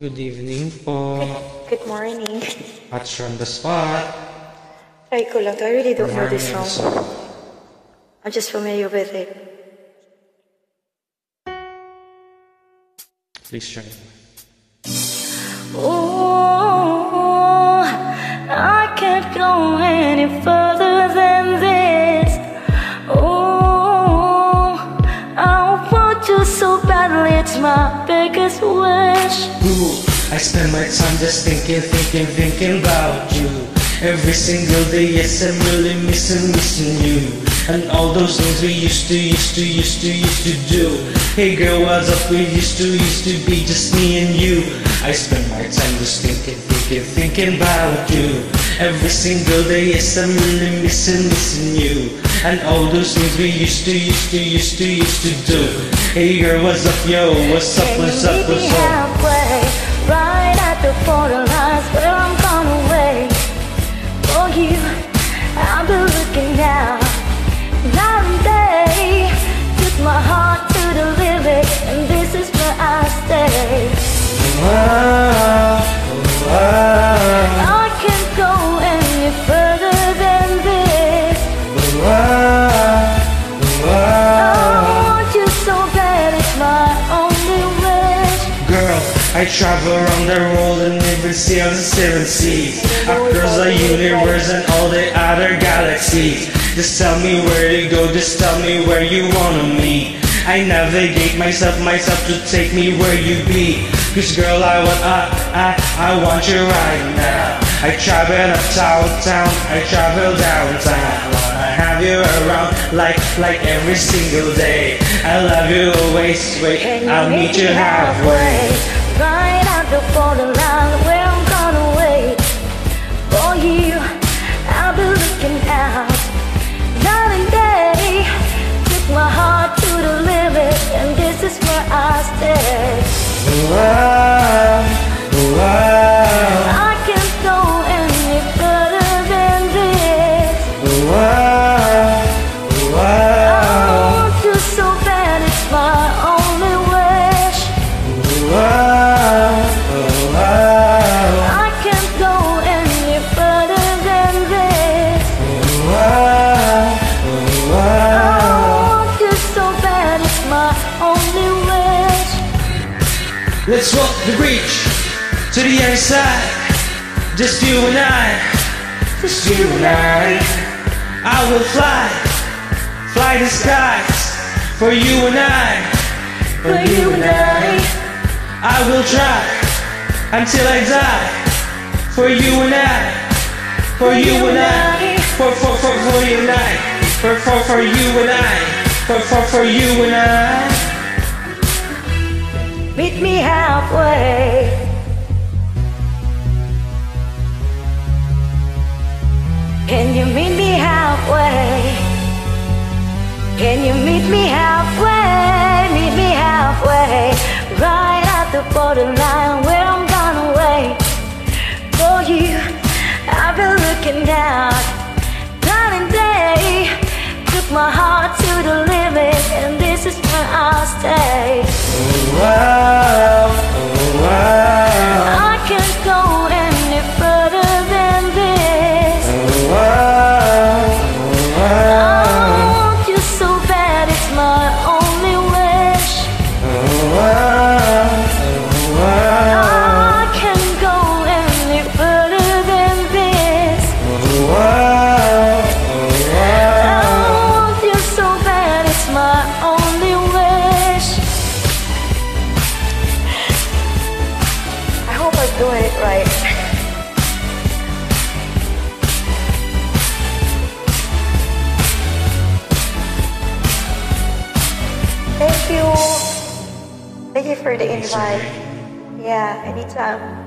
Good evening po. Good morning. Patch on the spot. Try ko lang. I really don't know this me of the song. song. I'm just familiar with it. Please share. Oh, so badly. It's my biggest wish. Ooh, I spend my time just thinking, thinking, thinking about you. Every single day, yes, I'm really missing, missing you. And all those things we used to, used to, used to, used to do. Hey girl, what's up? We used to, used to be just me and you. I spend my time just thinking, thinking, thinking about you. Every single day, yes, I'm really missing, missing you. And all those things we used to, used to, used to, used to do. Hey girl, what's up, yo? What's up, what's up, what's up? halfway? Right at the borderlines where I'm the world and even see on the seven seas. Across the universe and all the other galaxies. Just tell me where to go, just tell me where you wanna meet. I navigate myself, myself to take me where you be. Cause girl, I want, I, I, I want you right now. I travel uptown, town, I travel downtown. I have you around like, like every single day. I love you always, wait, I'll meet you halfway. Wow, Let's walk the bridge to the other side. Just you and I, just you and I. I will fly, fly the skies for you and I, For you and I, I will try until I die. For you and I, for you and I, for for for for you and I, for for for you and I, for for for you and I. meet me halfway. Can you meet me halfway? Can you meet me halfway? Meet me halfway. Right at the borderline where hope I'm doing it right. Thank you. Thank you for the invite. Yeah, anytime.